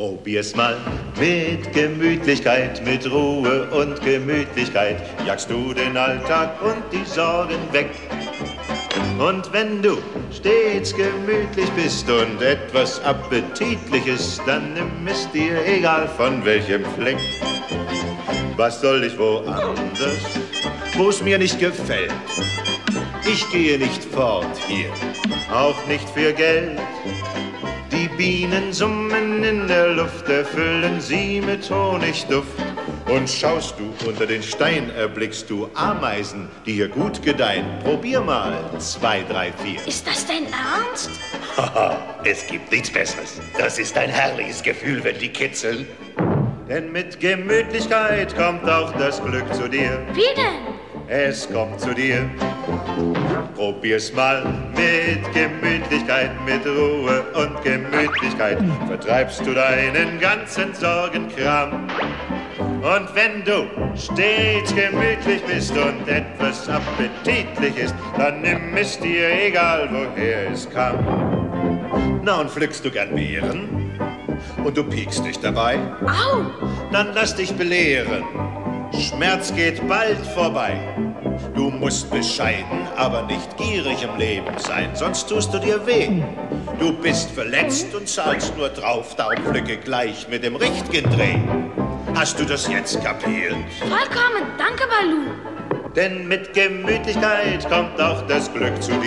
Probier's mal mit Gemütlichkeit, mit Ruhe und Gemütlichkeit, jagst du den Alltag und die Sorgen weg. Und wenn du stets gemütlich bist und etwas Appetitliches, dann nimm es dir egal von welchem Fleck. Was soll ich woanders, wo's mir nicht gefällt? Ich gehe nicht fort hier, auch nicht für Geld. Bienen summen in der Luft, erfüllen sie mit Honigduft. Und schaust du unter den Stein, erblickst du Ameisen, die hier gut gedeihen. Probier mal zwei, drei, vier. Ist das dein Ernst? Haha, es gibt nichts Besseres. Das ist ein herrliches Gefühl, wenn die kitzeln. Denn mit Gemütlichkeit kommt auch das Glück zu dir. Wie denn? Es kommt zu dir. Probier's mal mit Gemütlichkeit, mit Ruhe und Gemütlichkeit. Vertreibst du deinen ganzen Sorgenkram. Und wenn du stets gemütlich bist und etwas appetitlich ist, dann nimm es dir egal, woher es kam. Na, und pflückst du gern Beeren? Und du piekst dich dabei? Au! Dann lass dich belehren. Schmerz geht bald vorbei. Du musst bescheiden, aber nicht gierig im Leben sein, sonst tust du dir weh. Du bist verletzt und zahlst nur drauf, darum pflücke gleich mit dem richtigen Dreh. Hast du das jetzt kapiert? Vollkommen, danke, Balu. Denn mit Gemütlichkeit kommt auch das Glück zu dir.